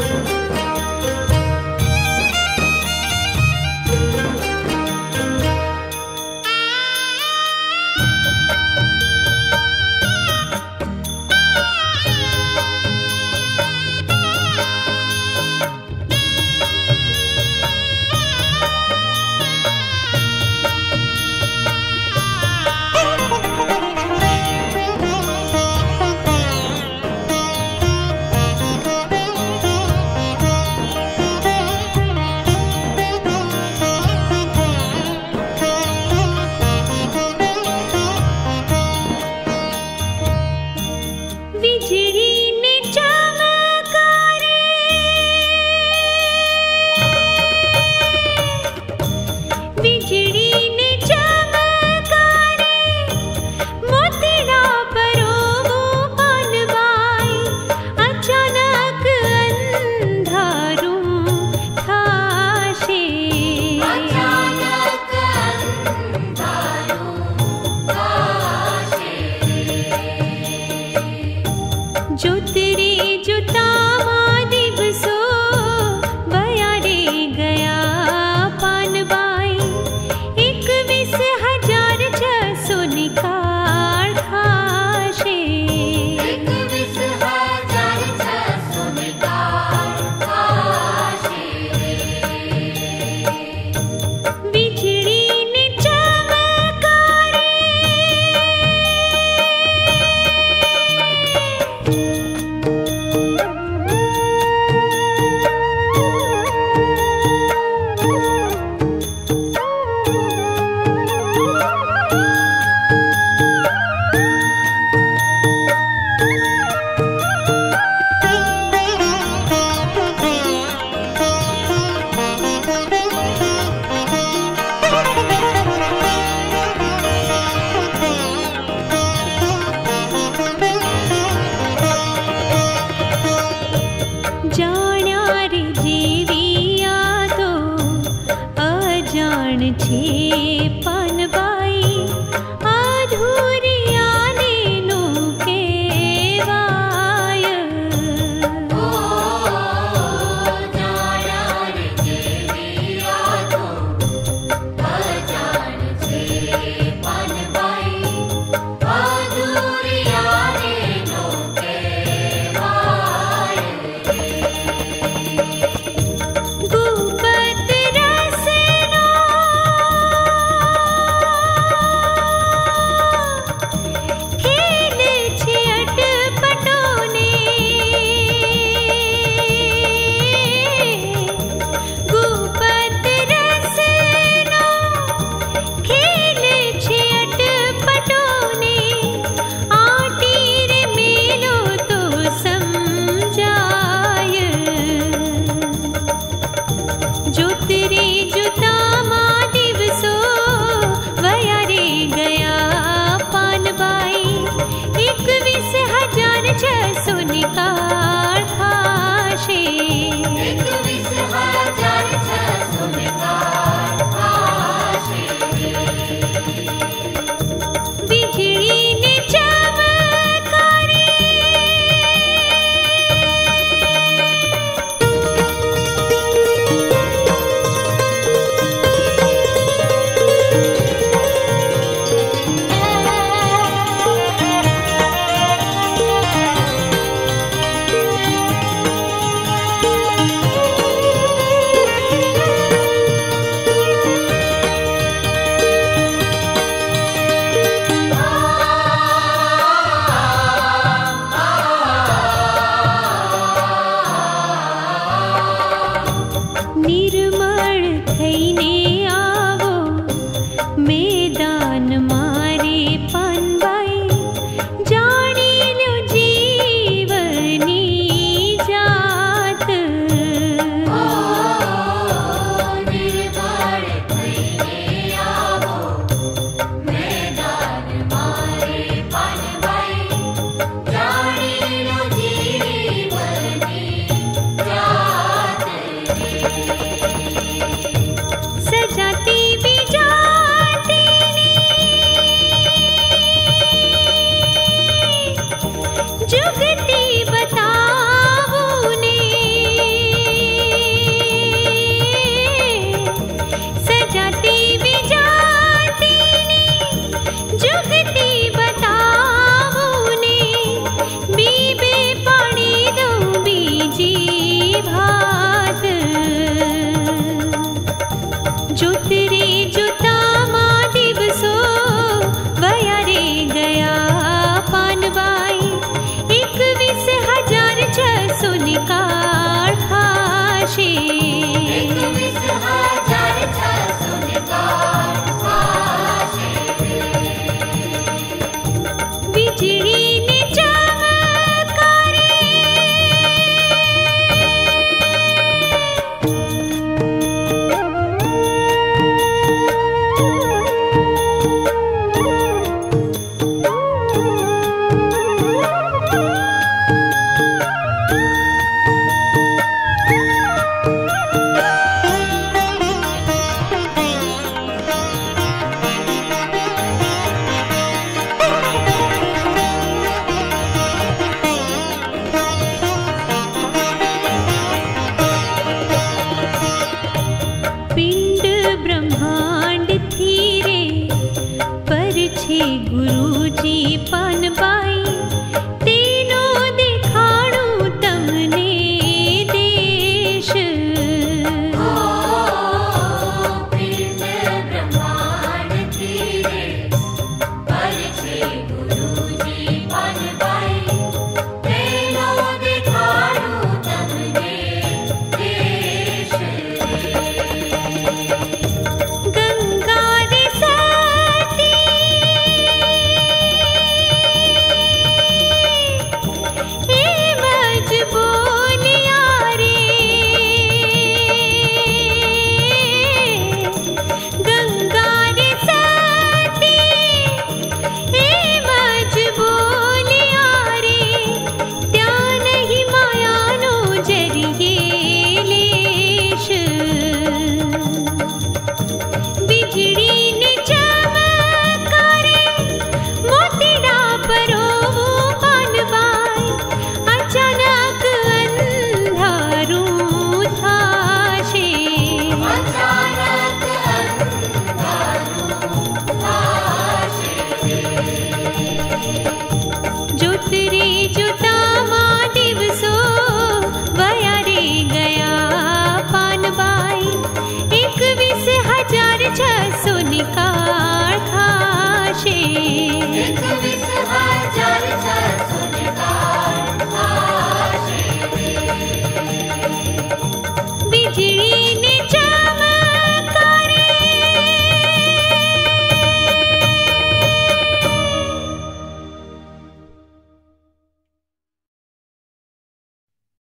ஆ ছি